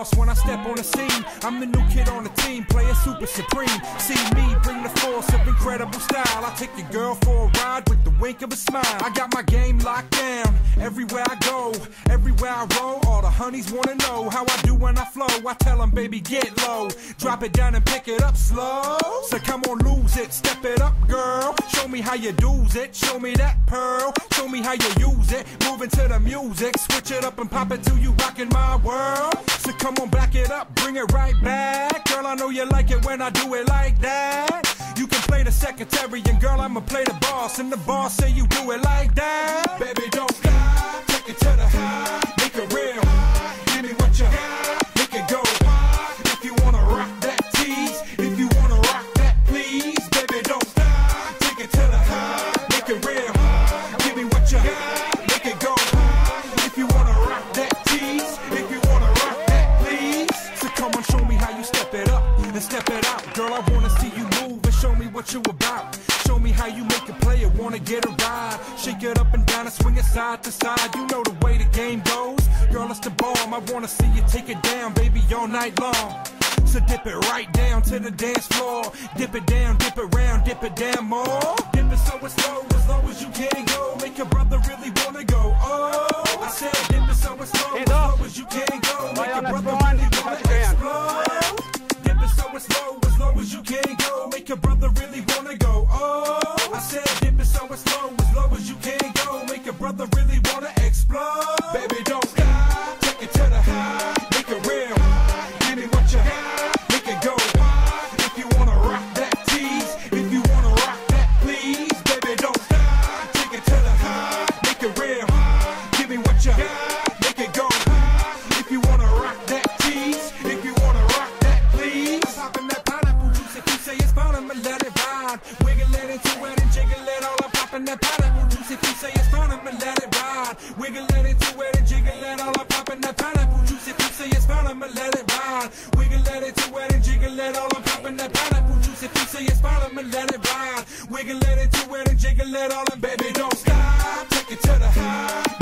boss when I step on the scene. I'm the new kid on the team, player super supreme. See me bring the force of incredible style. I take your girl for a ride with the wink of a smile. I got my game locked down everywhere I go. Every everywhere I roll, all the honeys wanna know how I do when I flow. I tell them, baby, get low. Drop it down and pick it up slow. So come on, lose it, step it up, girl. Show me how you do it. Show me that pearl. Show me how you use it. Move into the music. Switch it up and pop it till you rockin' my world. So come on, back it up, bring it right back. Girl, I know you like it when I do it like that. You can play the secretary, and girl, I'ma play the boss. And the boss say you do it like that. Girl. I wanna see you move and show me what you about. Show me how you make a player wanna get a ride. Shake it up and down and swing it side to side. You know the way the game goes. Girl, it's the bomb. I wanna see you take it down, baby, all night long. So dip it right down to the dance floor. Dip it down, dip it round, dip it down more. Dip it so it's slow, as low as you can go. Make your brother really wanna go. Oh, I said dip it so it's slow, as low as you can go. Make your brother Make your brother really wanna that powder on juicy feet, say it's fun, I'ma let it ride. Wiggle it into it and jiggle it all I pop in that powder on juicy feet, say it's fun, I'ma let it ride. Wiggle it into it and jiggle it all I'm popping that pineapple juicy feet, say it's fun, I'ma let it ride. Wiggle it into it and jiggle it all and baby don't stop, take it to the high.